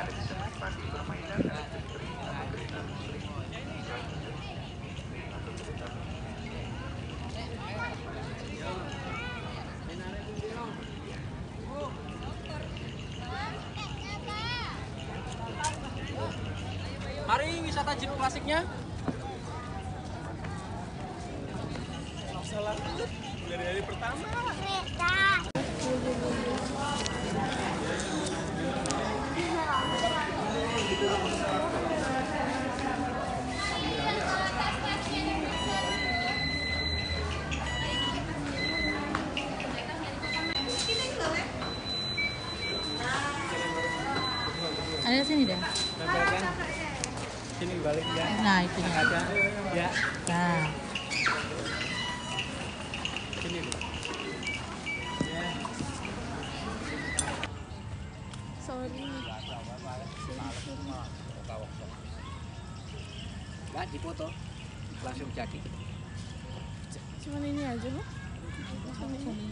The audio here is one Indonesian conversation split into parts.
ada Mari wisata jeep klasiknya. Salah dari hari pertama. Sini dah. Tempelkan. Sini balik ya. Nah, itu Ada. Ya. Nah, Sini. Ya. Sorry. Dipoto. Langsung jadi. Cuman ini aja, Bu. Tuh di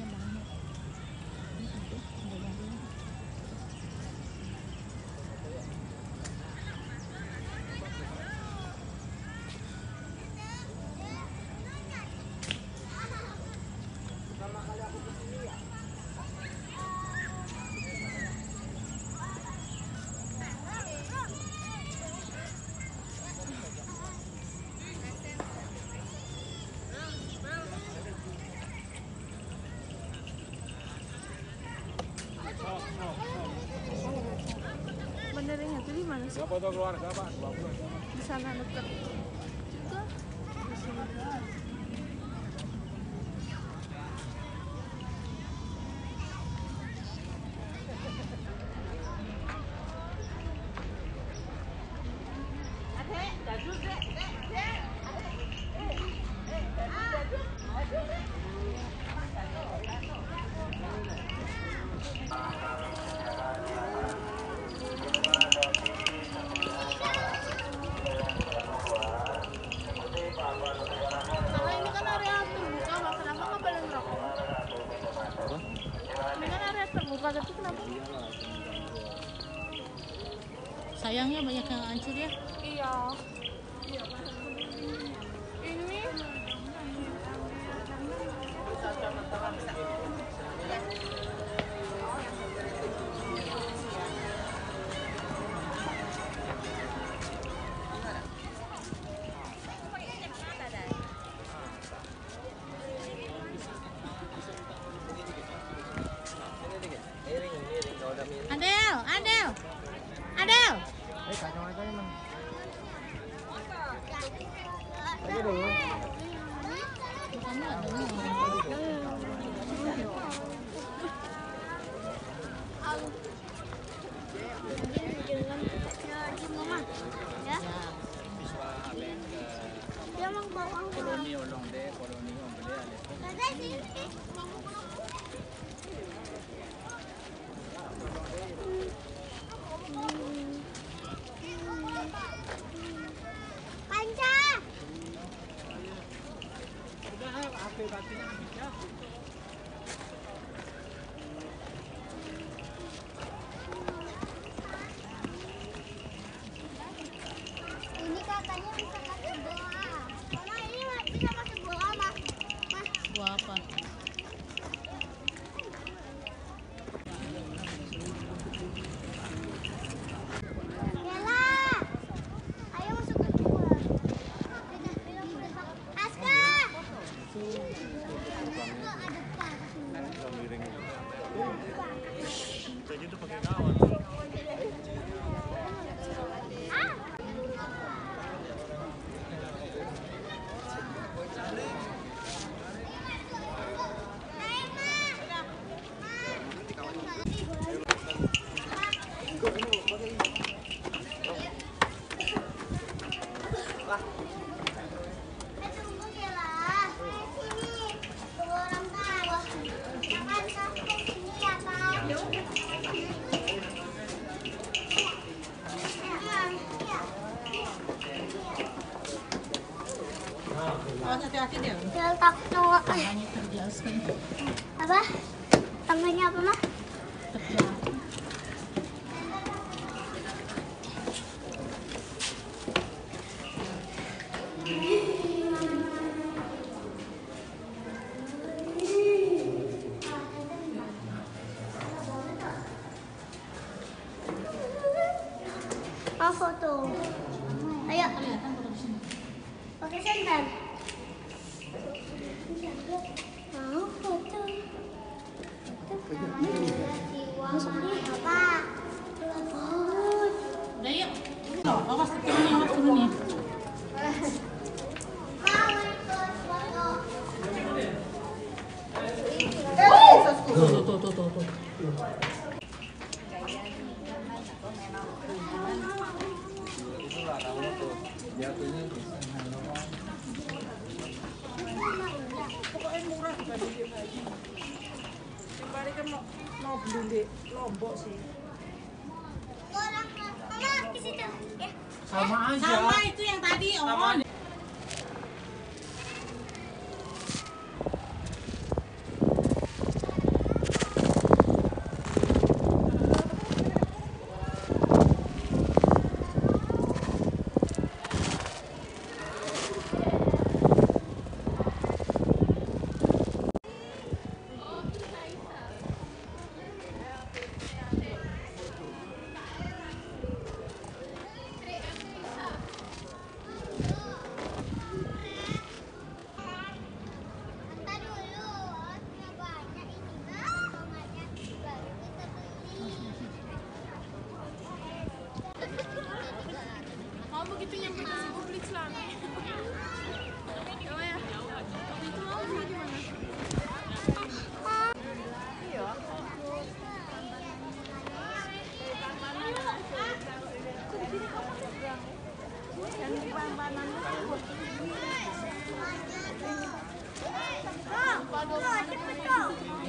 Nggak foto keluarga Pak, 20. Di sana dekat juga. Di sini. Terbuka, tapi kenapa? sayangnya banyak yang hancur ya. Iya. Ini Adel, 哎，打电话给你。Bola. Ini bisa masuk bola, Mas. Mas. buah apa? Apa? Tangganya apa, Mah? Oh, foto. Ayo, Kelihatan foto di sini. pakai senter. Mau foto. Apa? Telepon. Udah yuk. Awas turun nih, awas turun nih. Mau ikut foto. Tuh, tuh, tuh, tuh, tuh. Itulah namanya tuh. Jatuhnya di sana. Orang, mama ke situ. Ya. Sama aja. Sama itu yang tadi, on.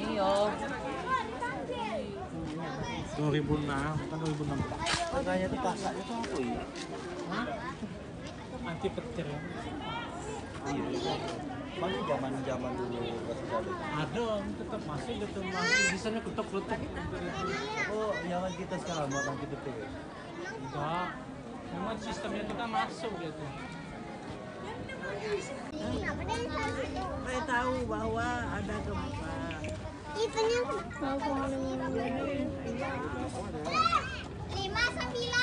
Iya. 2006, kan 2006. Makanya tuh kakak itu apa ya? Anti petir ya. Iya. Masih zaman zaman dulu masih ada. Ada, tetap masih tetap masih. Di sana ketok ketok. Oh, zaman kita sekarang bukan kita tuh. Enggak. Memang sistemnya kita masuk gitu. Kenapa dia bahwa ada gempa. Lima sembilan.